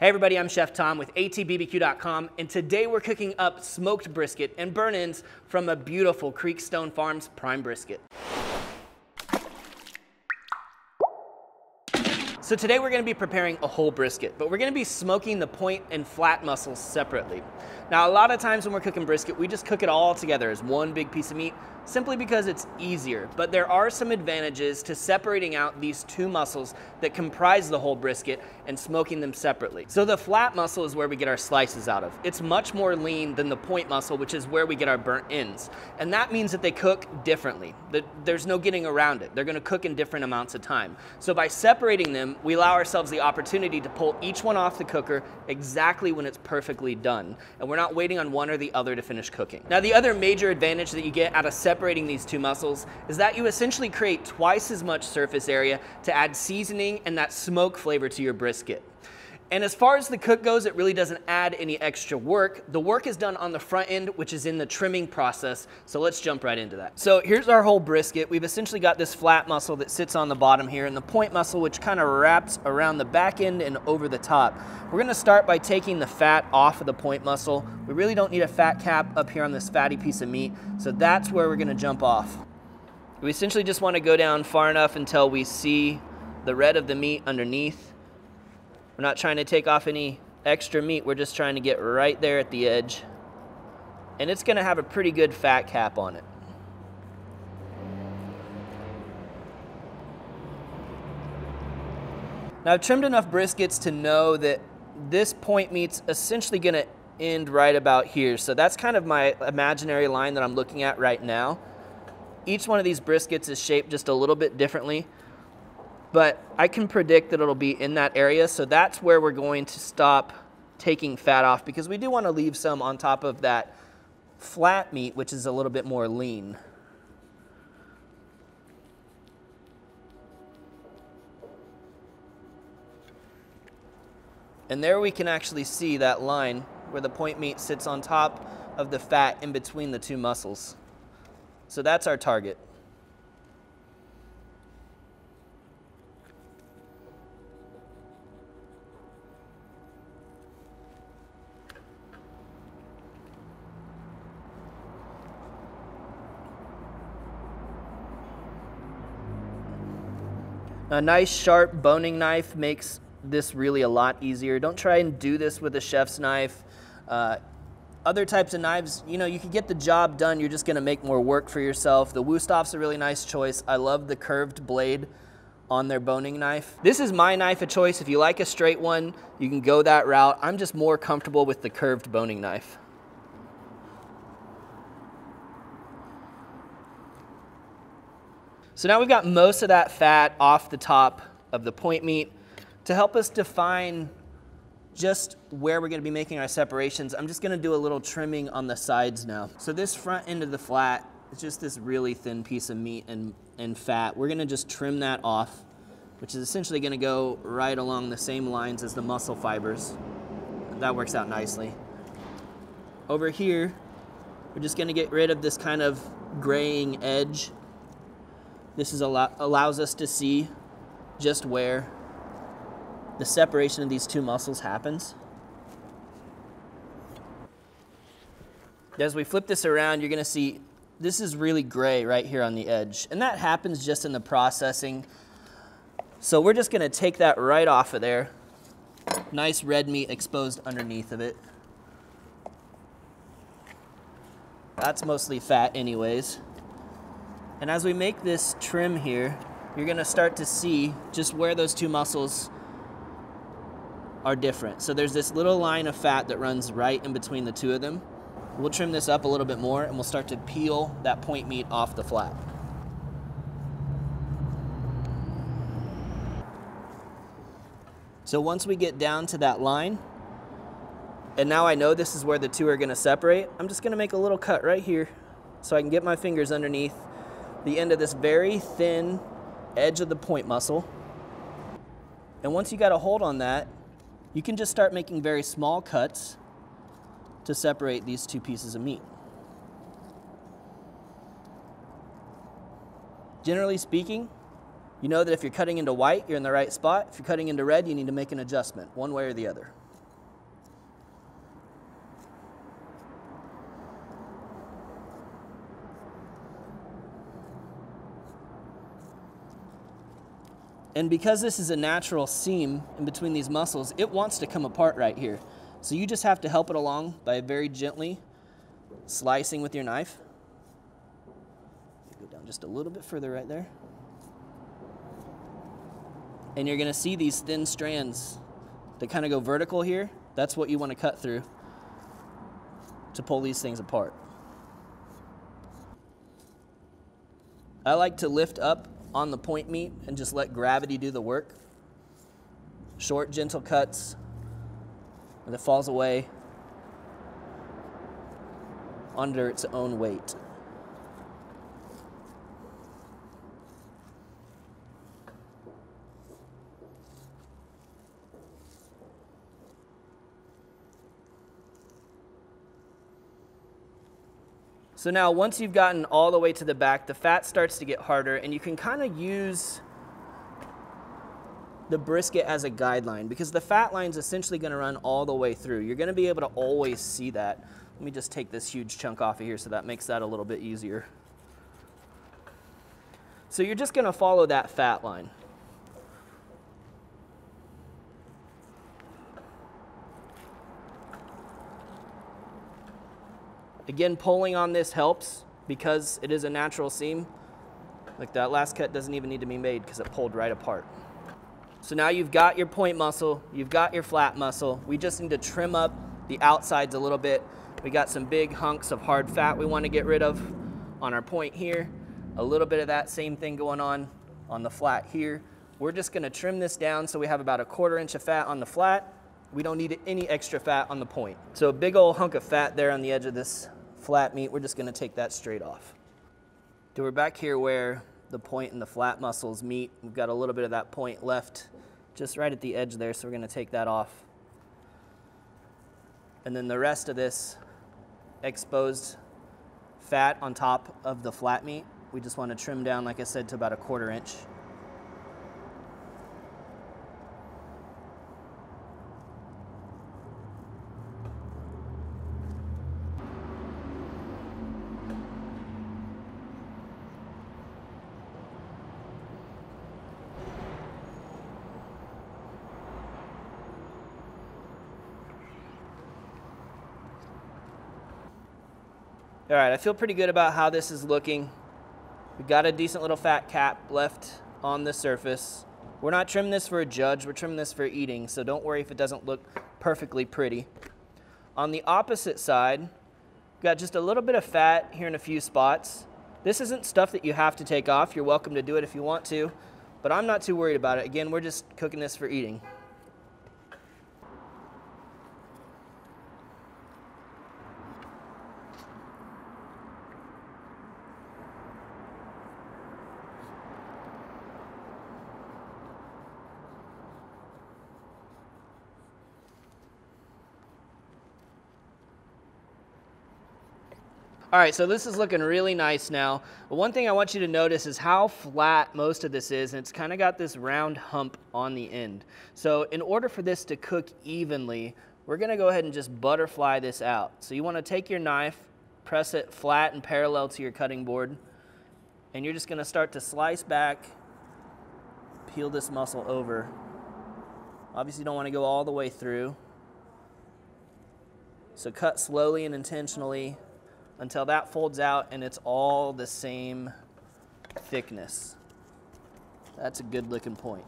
Hey everybody, I'm Chef Tom with atbbq.com and today we're cooking up smoked brisket and burnt ends from a beautiful Creekstone Farms prime brisket. So today we're gonna be preparing a whole brisket, but we're gonna be smoking the point and flat muscles separately. Now a lot of times when we're cooking brisket, we just cook it all together as one big piece of meat, simply because it's easier. But there are some advantages to separating out these two muscles that comprise the whole brisket and smoking them separately. So the flat muscle is where we get our slices out of. It's much more lean than the point muscle, which is where we get our burnt ends. And that means that they cook differently. There's no getting around it. They're gonna cook in different amounts of time. So by separating them, we allow ourselves the opportunity to pull each one off the cooker exactly when it's perfectly done. And we're not waiting on one or the other to finish cooking. Now the other major advantage that you get out of separating these two muscles is that you essentially create twice as much surface area to add seasoning and that smoke flavor to your brisket. And as far as the cook goes, it really doesn't add any extra work. The work is done on the front end, which is in the trimming process. So let's jump right into that. So here's our whole brisket. We've essentially got this flat muscle that sits on the bottom here and the point muscle, which kind of wraps around the back end and over the top. We're gonna start by taking the fat off of the point muscle. We really don't need a fat cap up here on this fatty piece of meat. So that's where we're gonna jump off. We essentially just wanna go down far enough until we see the red of the meat underneath we're not trying to take off any extra meat. We're just trying to get right there at the edge. And it's gonna have a pretty good fat cap on it. Now I've trimmed enough briskets to know that this point meat's essentially gonna end right about here. So that's kind of my imaginary line that I'm looking at right now. Each one of these briskets is shaped just a little bit differently but I can predict that it'll be in that area. So that's where we're going to stop taking fat off because we do want to leave some on top of that flat meat, which is a little bit more lean. And there we can actually see that line where the point meat sits on top of the fat in between the two muscles. So that's our target. A nice sharp boning knife makes this really a lot easier. Don't try and do this with a chef's knife. Uh, other types of knives, you know, you can get the job done. You're just gonna make more work for yourself. The Wüsthof's a really nice choice. I love the curved blade on their boning knife. This is my knife of choice. If you like a straight one, you can go that route. I'm just more comfortable with the curved boning knife. So now we've got most of that fat off the top of the point meat. To help us define just where we're gonna be making our separations, I'm just gonna do a little trimming on the sides now. So this front end of the flat is just this really thin piece of meat and, and fat. We're gonna just trim that off, which is essentially gonna go right along the same lines as the muscle fibers. That works out nicely. Over here, we're just gonna get rid of this kind of graying edge this is allow allows us to see just where the separation of these two muscles happens. As we flip this around, you're gonna see this is really gray right here on the edge. And that happens just in the processing. So we're just gonna take that right off of there. Nice red meat exposed underneath of it. That's mostly fat anyways. And as we make this trim here, you're gonna start to see just where those two muscles are different. So there's this little line of fat that runs right in between the two of them. We'll trim this up a little bit more and we'll start to peel that point meat off the flap. So once we get down to that line, and now I know this is where the two are gonna separate, I'm just gonna make a little cut right here so I can get my fingers underneath the end of this very thin edge of the point muscle. And once you got a hold on that, you can just start making very small cuts to separate these two pieces of meat. Generally speaking, you know that if you're cutting into white, you're in the right spot. If you're cutting into red, you need to make an adjustment, one way or the other. And because this is a natural seam in between these muscles, it wants to come apart right here. So you just have to help it along by very gently slicing with your knife. Go down just a little bit further right there. And you're gonna see these thin strands that kind of go vertical here. That's what you wanna cut through to pull these things apart. I like to lift up on the point meat and just let gravity do the work. Short, gentle cuts, and it falls away under its own weight. So now once you've gotten all the way to the back, the fat starts to get harder and you can kind of use the brisket as a guideline because the fat line is essentially going to run all the way through. You're going to be able to always see that. Let me just take this huge chunk off of here so that makes that a little bit easier. So you're just going to follow that fat line. Again, pulling on this helps because it is a natural seam. Like that last cut doesn't even need to be made because it pulled right apart. So now you've got your point muscle, you've got your flat muscle. We just need to trim up the outsides a little bit. We got some big hunks of hard fat we want to get rid of on our point here. A little bit of that same thing going on on the flat here. We're just going to trim this down so we have about a quarter inch of fat on the flat. We don't need any extra fat on the point. So a big old hunk of fat there on the edge of this flat meat, we're just gonna take that straight off. So we're back here where the point and the flat muscles meet. We've got a little bit of that point left just right at the edge there, so we're gonna take that off. And then the rest of this exposed fat on top of the flat meat, we just wanna trim down, like I said, to about a quarter inch. All right, I feel pretty good about how this is looking. We got a decent little fat cap left on the surface. We're not trimming this for a judge, we're trimming this for eating, so don't worry if it doesn't look perfectly pretty. On the opposite side, got just a little bit of fat here in a few spots. This isn't stuff that you have to take off. You're welcome to do it if you want to, but I'm not too worried about it. Again, we're just cooking this for eating. All right, so this is looking really nice now. But one thing I want you to notice is how flat most of this is, and it's kind of got this round hump on the end. So in order for this to cook evenly, we're gonna go ahead and just butterfly this out. So you wanna take your knife, press it flat and parallel to your cutting board, and you're just gonna start to slice back, peel this muscle over. Obviously you don't wanna go all the way through. So cut slowly and intentionally until that folds out and it's all the same thickness. That's a good looking point.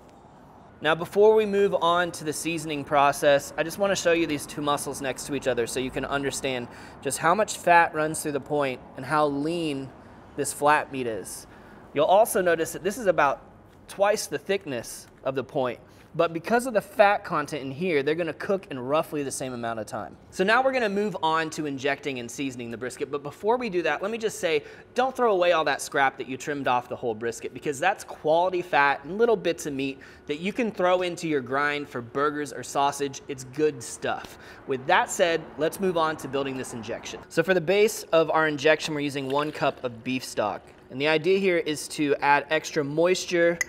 Now before we move on to the seasoning process, I just want to show you these two muscles next to each other so you can understand just how much fat runs through the point and how lean this flat meat is. You'll also notice that this is about twice the thickness of the point. But because of the fat content in here, they're gonna cook in roughly the same amount of time. So now we're gonna move on to injecting and seasoning the brisket. But before we do that, let me just say, don't throw away all that scrap that you trimmed off the whole brisket because that's quality fat and little bits of meat that you can throw into your grind for burgers or sausage. It's good stuff. With that said, let's move on to building this injection. So for the base of our injection, we're using one cup of beef stock. And the idea here is to add extra moisture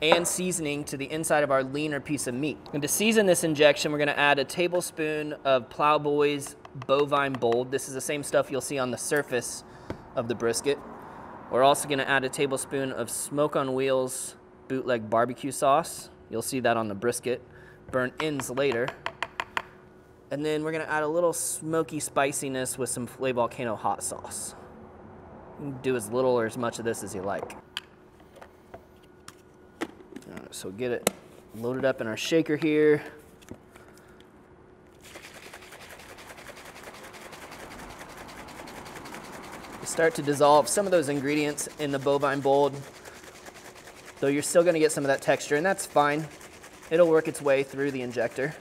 and seasoning to the inside of our leaner piece of meat. And to season this injection, we're gonna add a tablespoon of Plowboys bovine bold. This is the same stuff you'll see on the surface of the brisket. We're also gonna add a tablespoon of smoke on wheels bootleg barbecue sauce. You'll see that on the brisket. Burn ends later. And then we're gonna add a little smoky spiciness with some Filet Volcano hot sauce. Do as little or as much of this as you like. So get it loaded up in our shaker here. Start to dissolve some of those ingredients in the bovine bold, though you're still gonna get some of that texture, and that's fine. It'll work its way through the injector.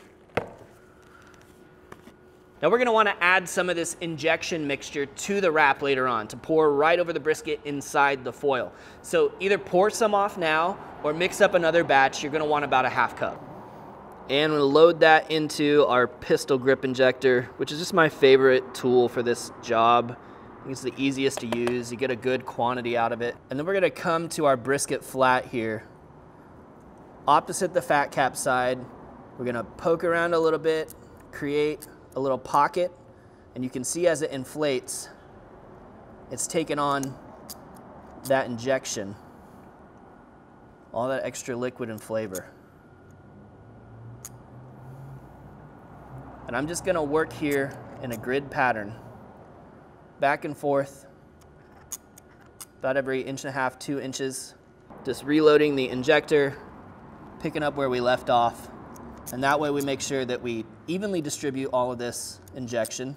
Now we're gonna wanna add some of this injection mixture to the wrap later on to pour right over the brisket inside the foil. So either pour some off now or mix up another batch. You're gonna want about a half cup. And we'll load that into our pistol grip injector, which is just my favorite tool for this job. it's the easiest to use. You get a good quantity out of it. And then we're gonna come to our brisket flat here. Opposite the fat cap side, we're gonna poke around a little bit, create a little pocket, and you can see as it inflates, it's taken on that injection, all that extra liquid and flavor. And I'm just gonna work here in a grid pattern, back and forth, about every inch and a half, two inches, just reloading the injector, picking up where we left off, and that way we make sure that we evenly distribute all of this injection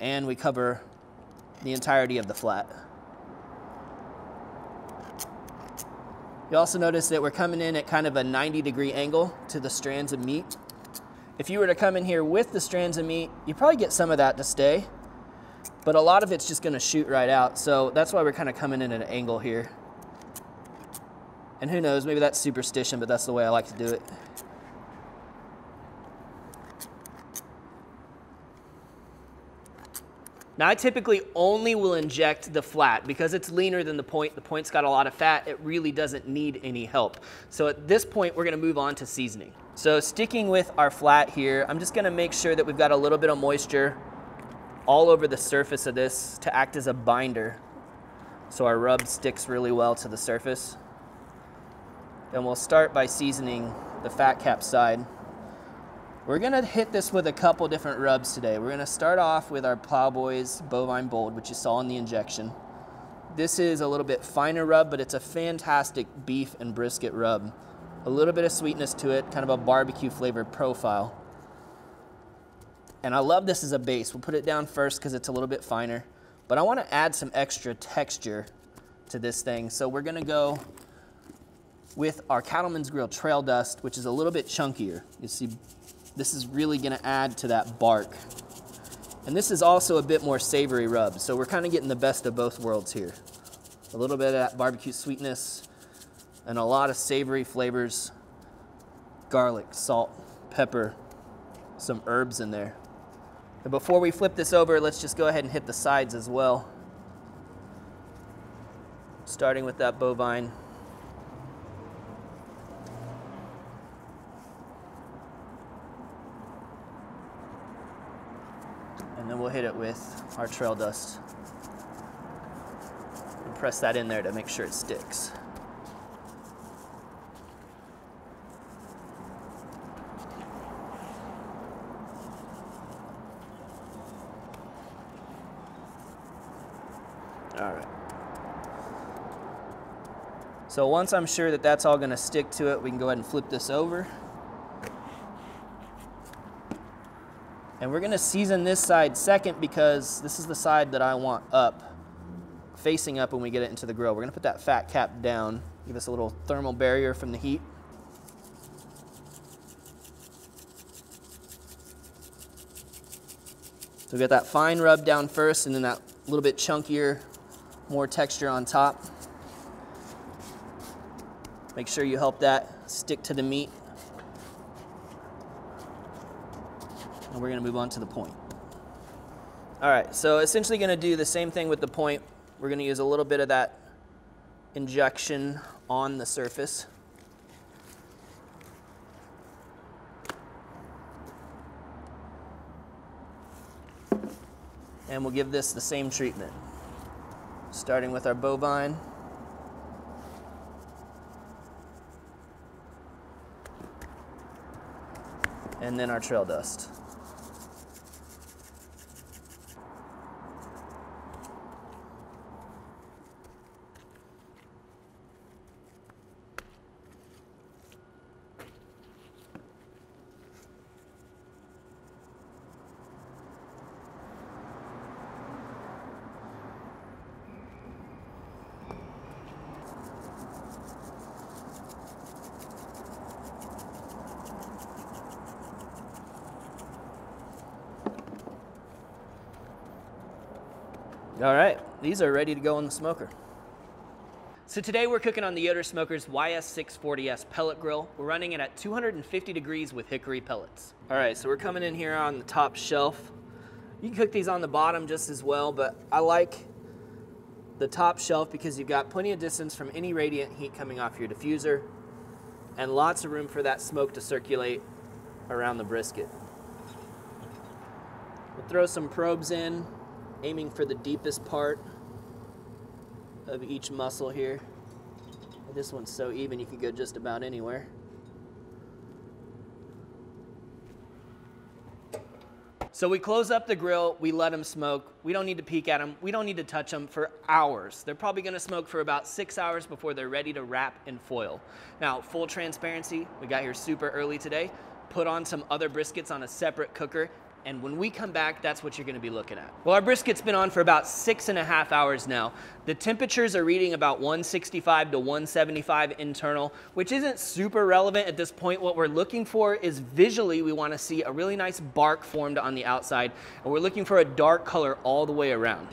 and we cover the entirety of the flat. You also notice that we're coming in at kind of a 90 degree angle to the strands of meat. If you were to come in here with the strands of meat, you probably get some of that to stay, but a lot of it's just gonna shoot right out. So that's why we're kind of coming in at an angle here. And who knows, maybe that's superstition, but that's the way I like to do it. Now I typically only will inject the flat because it's leaner than the point. The point's got a lot of fat. It really doesn't need any help. So at this point, we're gonna move on to seasoning. So sticking with our flat here, I'm just gonna make sure that we've got a little bit of moisture all over the surface of this to act as a binder so our rub sticks really well to the surface. Then we'll start by seasoning the fat cap side. We're gonna hit this with a couple different rubs today. We're gonna start off with our Plowboys Bovine Bold, which you saw in the injection. This is a little bit finer rub, but it's a fantastic beef and brisket rub. A little bit of sweetness to it, kind of a barbecue flavored profile. And I love this as a base. We'll put it down first because it's a little bit finer, but I wanna add some extra texture to this thing. So we're gonna go with our Cattleman's Grill Trail Dust, which is a little bit chunkier. You see this is really gonna add to that bark. And this is also a bit more savory rub, so we're kind of getting the best of both worlds here. A little bit of that barbecue sweetness and a lot of savory flavors, garlic, salt, pepper, some herbs in there. And before we flip this over, let's just go ahead and hit the sides as well. Starting with that bovine and then we'll hit it with our trail dust. And press that in there to make sure it sticks. All right. So once I'm sure that that's all gonna stick to it, we can go ahead and flip this over. And we're gonna season this side second because this is the side that I want up, facing up when we get it into the grill. We're gonna put that fat cap down, give us a little thermal barrier from the heat. So we got that fine rub down first and then that little bit chunkier, more texture on top. Make sure you help that stick to the meat. and we're going to move on to the point. All right, so essentially going to do the same thing with the point. We're going to use a little bit of that injection on the surface. And we'll give this the same treatment, starting with our bovine. and then our trail dust. All right, these are ready to go in the smoker. So today we're cooking on the Yoder Smokers YS640S pellet grill. We're running it at 250 degrees with hickory pellets. All right, so we're coming in here on the top shelf. You can cook these on the bottom just as well, but I like the top shelf because you've got plenty of distance from any radiant heat coming off your diffuser and lots of room for that smoke to circulate around the brisket. We'll throw some probes in aiming for the deepest part of each muscle here. This one's so even you can go just about anywhere. So we close up the grill, we let them smoke. We don't need to peek at them. We don't need to touch them for hours. They're probably gonna smoke for about six hours before they're ready to wrap in foil. Now, full transparency, we got here super early today. Put on some other briskets on a separate cooker and when we come back, that's what you're gonna be looking at. Well, our brisket's been on for about six and a half hours now. The temperatures are reading about 165 to 175 internal, which isn't super relevant at this point. What we're looking for is visually, we wanna see a really nice bark formed on the outside, and we're looking for a dark color all the way around.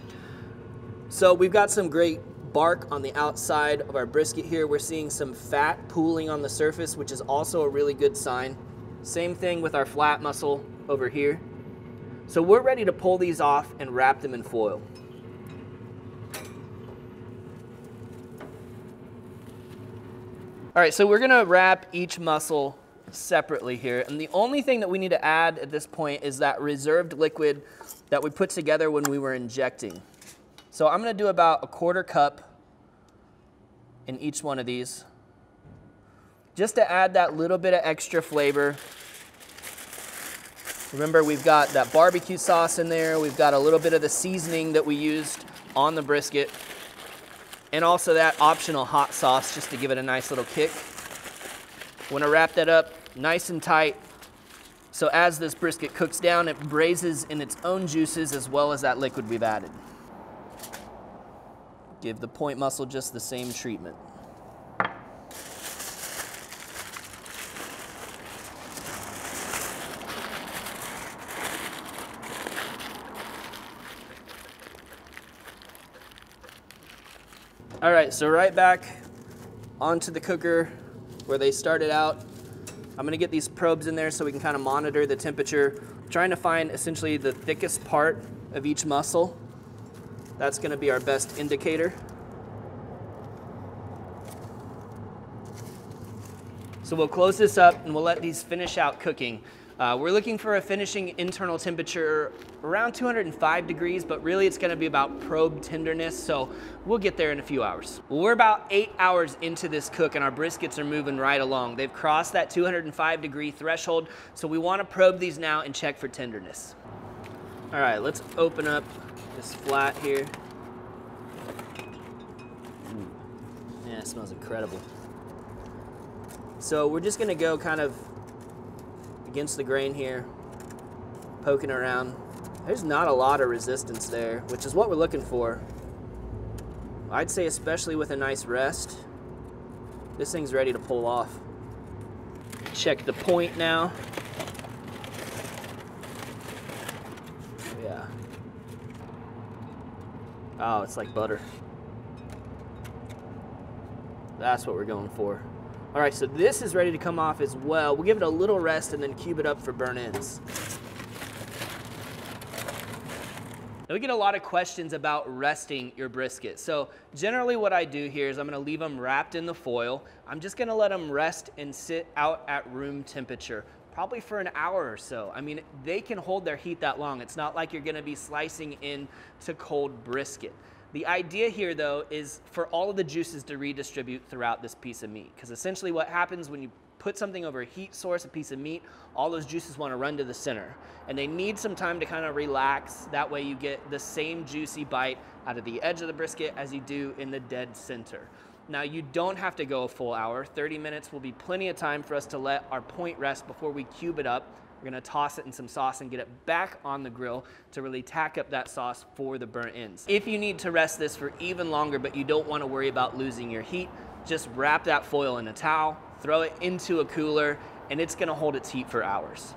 So we've got some great bark on the outside of our brisket here. We're seeing some fat pooling on the surface, which is also a really good sign. Same thing with our flat muscle over here. So we're ready to pull these off and wrap them in foil. All right, so we're gonna wrap each muscle separately here. And the only thing that we need to add at this point is that reserved liquid that we put together when we were injecting. So I'm gonna do about a quarter cup in each one of these, just to add that little bit of extra flavor Remember, we've got that barbecue sauce in there. We've got a little bit of the seasoning that we used on the brisket. And also that optional hot sauce just to give it a nice little kick. Want to wrap that up nice and tight. So as this brisket cooks down, it braises in its own juices as well as that liquid we've added. Give the point muscle just the same treatment. All right, so right back onto the cooker where they started out. I'm gonna get these probes in there so we can kind of monitor the temperature, trying to find essentially the thickest part of each muscle. That's gonna be our best indicator. So we'll close this up and we'll let these finish out cooking. Uh, we're looking for a finishing internal temperature around 205 degrees, but really it's gonna be about probe tenderness, so we'll get there in a few hours. We're about eight hours into this cook and our briskets are moving right along. They've crossed that 205 degree threshold, so we wanna probe these now and check for tenderness. All right, let's open up this flat here. Yeah, it smells incredible. So we're just gonna go kind of against the grain here, poking around. There's not a lot of resistance there, which is what we're looking for. I'd say especially with a nice rest, this thing's ready to pull off. Check the point now. Yeah. Oh, it's like butter. That's what we're going for. All right, so this is ready to come off as well. We'll give it a little rest and then cube it up for burn ends. Now we get a lot of questions about resting your brisket. So generally what I do here is I'm gonna leave them wrapped in the foil. I'm just gonna let them rest and sit out at room temperature probably for an hour or so. I mean, they can hold their heat that long. It's not like you're gonna be slicing into cold brisket. The idea here, though, is for all of the juices to redistribute throughout this piece of meat. Because essentially what happens when you put something over a heat source, a piece of meat, all those juices want to run to the center. And they need some time to kind of relax. That way you get the same juicy bite out of the edge of the brisket as you do in the dead center. Now you don't have to go a full hour. 30 minutes will be plenty of time for us to let our point rest before we cube it up. We're gonna toss it in some sauce and get it back on the grill to really tack up that sauce for the burnt ends. If you need to rest this for even longer, but you don't wanna worry about losing your heat, just wrap that foil in a towel, throw it into a cooler, and it's gonna hold its heat for hours.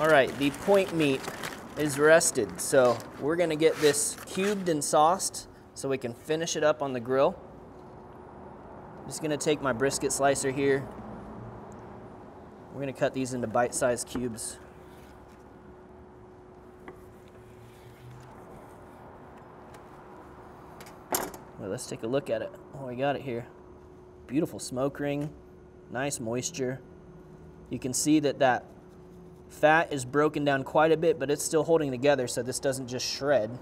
All right, the point meat is rested. So we're gonna get this cubed and sauced so we can finish it up on the grill. I'm just gonna take my brisket slicer here. We're gonna cut these into bite-sized cubes. Well, let's take a look at it. Oh, I got it here. Beautiful smoke ring, nice moisture. You can see that that fat is broken down quite a bit, but it's still holding together so this doesn't just shred.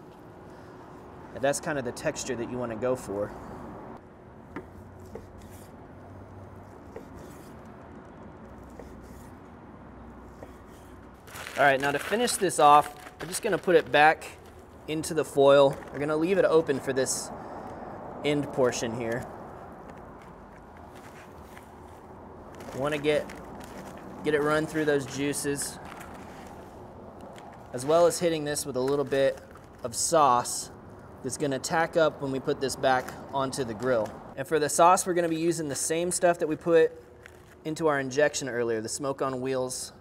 And that's kind of the texture that you want to go for. All right, now to finish this off, we're just gonna put it back into the foil. We're gonna leave it open for this end portion here. Want to get get it run through those juices as well as hitting this with a little bit of sauce that's to tack up when we put this back onto the grill. And for the sauce, we're to be using the same stuff that we put into our injection earlier, the Smoke on Wheels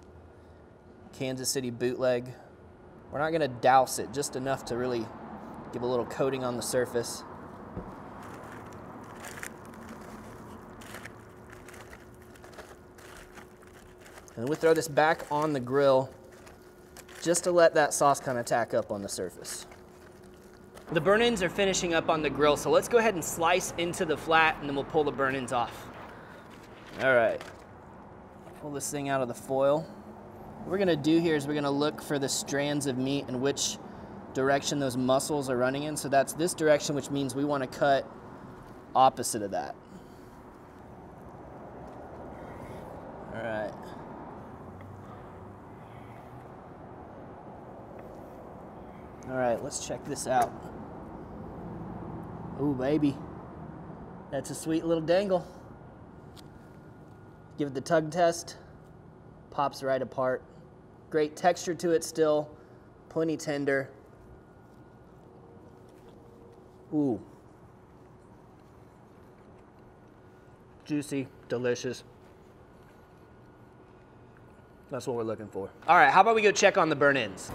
Kansas City bootleg. We're not going to douse it, just enough to really give a little coating on the surface. And we throw this back on the grill just to let that sauce kind of tack up on the surface. The burnt ends are finishing up on the grill, so let's go ahead and slice into the flat and then we'll pull the burnt ends off. All right, pull this thing out of the foil. What we're gonna do here is we're gonna look for the strands of meat and which direction those muscles are running in. So that's this direction, which means we wanna cut opposite of that. All right. All right, let's check this out. Ooh, baby. That's a sweet little dangle. Give it the tug test. Pops right apart. Great texture to it still. Plenty tender. Ooh. Juicy, delicious. That's what we're looking for. All right, how about we go check on the burnt ends?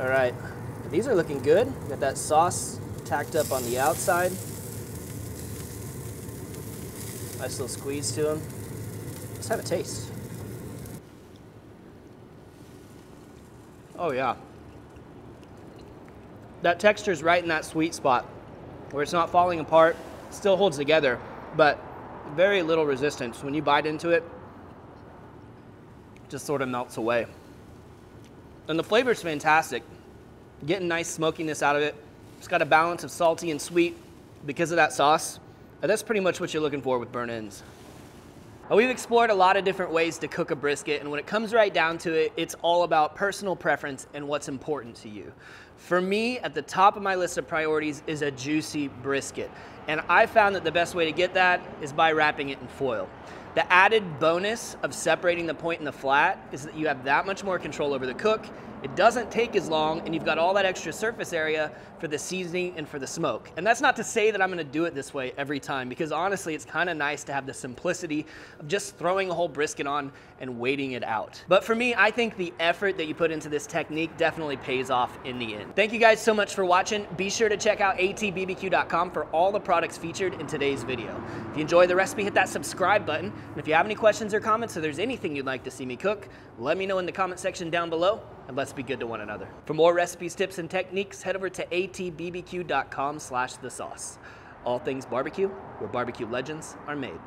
All right, these are looking good. Got that sauce tacked up on the outside. Nice little squeeze to them. Let's have a taste. Oh yeah. That texture is right in that sweet spot where it's not falling apart, still holds together, but very little resistance. When you bite into it, it just sort of melts away. And the flavor is fantastic. Getting nice smokiness out of it. It's got a balance of salty and sweet because of that sauce. And that's pretty much what you're looking for with burn ends. We've explored a lot of different ways to cook a brisket, and when it comes right down to it, it's all about personal preference and what's important to you. For me, at the top of my list of priorities is a juicy brisket. And I found that the best way to get that is by wrapping it in foil. The added bonus of separating the point and the flat is that you have that much more control over the cook. It doesn't take as long, and you've got all that extra surface area for the seasoning and for the smoke. And that's not to say that I'm gonna do it this way every time, because honestly, it's kinda nice to have the simplicity of just throwing a whole brisket on and waiting it out. But for me, I think the effort that you put into this technique definitely pays off in the end. Thank you guys so much for watching. Be sure to check out atbbq.com for all the products featured in today's video. If you enjoy the recipe, hit that subscribe button. And if you have any questions or comments or there's anything you'd like to see me cook, let me know in the comment section down below and let's be good to one another. For more recipes, tips, and techniques, head over to atbbq.com slash the sauce. All things barbecue, where barbecue legends are made.